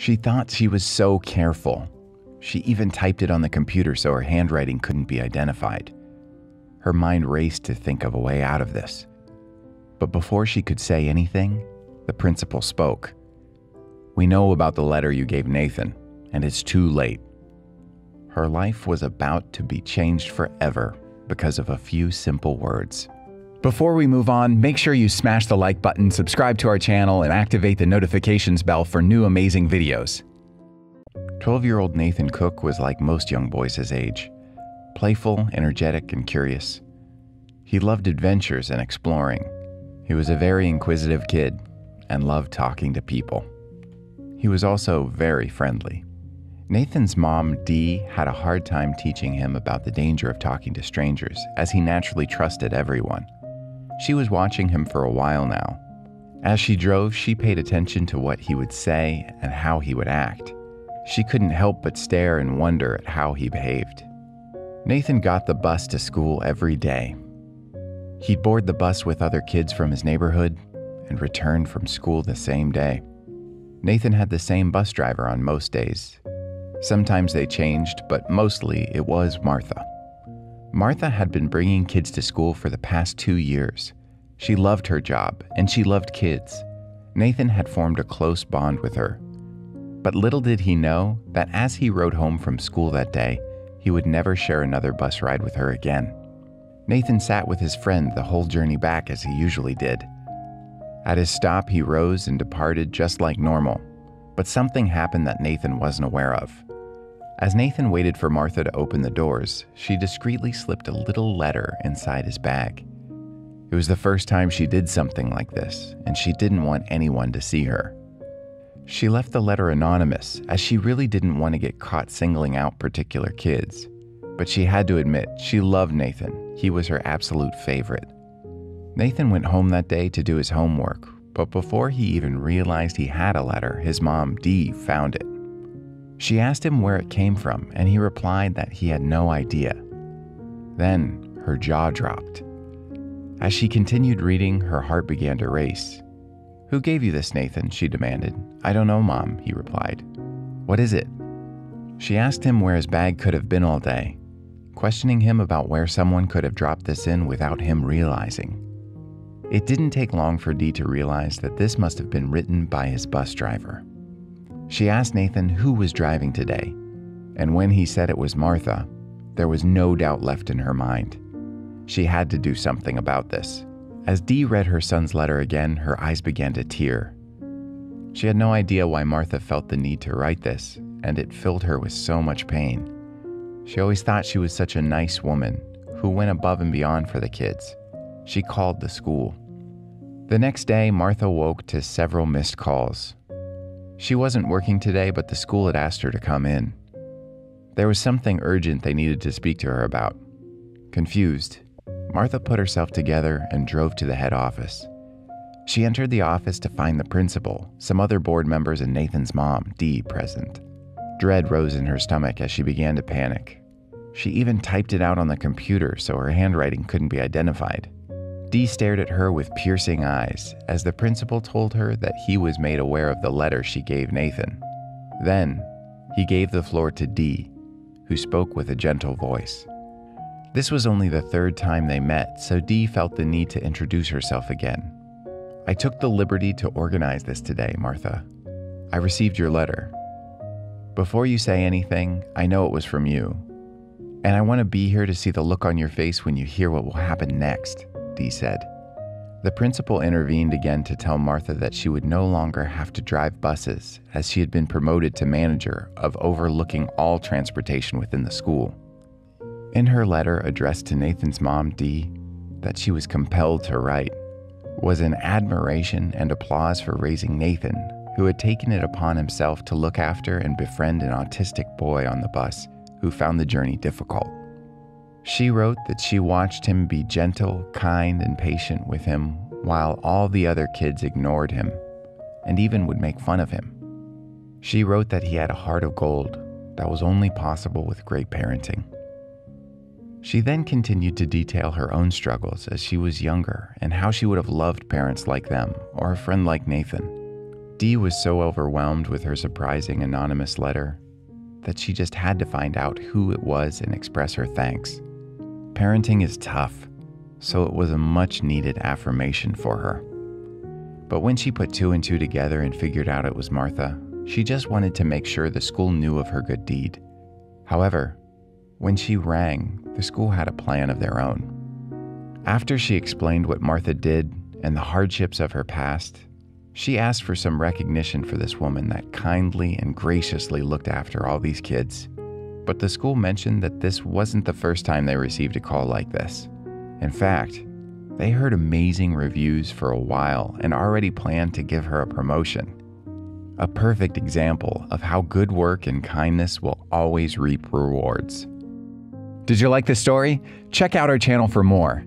She thought she was so careful. She even typed it on the computer so her handwriting couldn't be identified. Her mind raced to think of a way out of this. But before she could say anything, the principal spoke. We know about the letter you gave Nathan, and it's too late. Her life was about to be changed forever because of a few simple words. Before we move on, make sure you smash the like button, subscribe to our channel, and activate the notifications bell for new amazing videos. 12 year old Nathan Cook was like most young boys his age playful, energetic, and curious. He loved adventures and exploring. He was a very inquisitive kid and loved talking to people. He was also very friendly. Nathan's mom, Dee, had a hard time teaching him about the danger of talking to strangers, as he naturally trusted everyone. She was watching him for a while now. As she drove, she paid attention to what he would say and how he would act. She couldn't help but stare and wonder at how he behaved. Nathan got the bus to school every day. He'd board the bus with other kids from his neighborhood and return from school the same day. Nathan had the same bus driver on most days. Sometimes they changed, but mostly it was Martha. Martha had been bringing kids to school for the past two years. She loved her job, and she loved kids. Nathan had formed a close bond with her. But little did he know that as he rode home from school that day, he would never share another bus ride with her again. Nathan sat with his friend the whole journey back as he usually did. At his stop, he rose and departed just like normal, but something happened that Nathan wasn't aware of. As Nathan waited for Martha to open the doors, she discreetly slipped a little letter inside his bag. It was the first time she did something like this, and she didn't want anyone to see her. She left the letter anonymous, as she really didn't want to get caught singling out particular kids. But she had to admit, she loved Nathan. He was her absolute favorite. Nathan went home that day to do his homework, but before he even realized he had a letter, his mom, Dee, found it. She asked him where it came from, and he replied that he had no idea. Then her jaw dropped. As she continued reading, her heart began to race. Who gave you this, Nathan? she demanded. I don't know, Mom, he replied. What is it? She asked him where his bag could have been all day, questioning him about where someone could have dropped this in without him realizing. It didn't take long for Dee to realize that this must have been written by his bus driver. She asked Nathan who was driving today, and when he said it was Martha, there was no doubt left in her mind. She had to do something about this. As Dee read her son's letter again, her eyes began to tear. She had no idea why Martha felt the need to write this, and it filled her with so much pain. She always thought she was such a nice woman who went above and beyond for the kids. She called the school. The next day, Martha woke to several missed calls. She wasn't working today, but the school had asked her to come in. There was something urgent they needed to speak to her about. Confused, Martha put herself together and drove to the head office. She entered the office to find the principal, some other board members, and Nathan's mom, Dee, present. Dread rose in her stomach as she began to panic. She even typed it out on the computer so her handwriting couldn't be identified. Dee stared at her with piercing eyes as the principal told her that he was made aware of the letter she gave Nathan. Then, he gave the floor to Dee, who spoke with a gentle voice. This was only the third time they met, so Dee felt the need to introduce herself again. I took the liberty to organize this today, Martha. I received your letter. Before you say anything, I know it was from you. And I want to be here to see the look on your face when you hear what will happen next. Dee said. The principal intervened again to tell Martha that she would no longer have to drive buses, as she had been promoted to manager of overlooking all transportation within the school. In her letter addressed to Nathan's mom, Dee, that she was compelled to write, was an admiration and applause for raising Nathan, who had taken it upon himself to look after and befriend an autistic boy on the bus who found the journey difficult. She wrote that she watched him be gentle, kind, and patient with him while all the other kids ignored him and even would make fun of him. She wrote that he had a heart of gold that was only possible with great parenting. She then continued to detail her own struggles as she was younger and how she would have loved parents like them or a friend like Nathan. Dee was so overwhelmed with her surprising anonymous letter that she just had to find out who it was and express her thanks. Parenting is tough, so it was a much needed affirmation for her. But when she put two and two together and figured out it was Martha, she just wanted to make sure the school knew of her good deed. However, when she rang, the school had a plan of their own. After she explained what Martha did and the hardships of her past, she asked for some recognition for this woman that kindly and graciously looked after all these kids. But the school mentioned that this wasn't the first time they received a call like this. In fact, they heard amazing reviews for a while and already planned to give her a promotion. A perfect example of how good work and kindness will always reap rewards. Did you like this story? Check out our channel for more.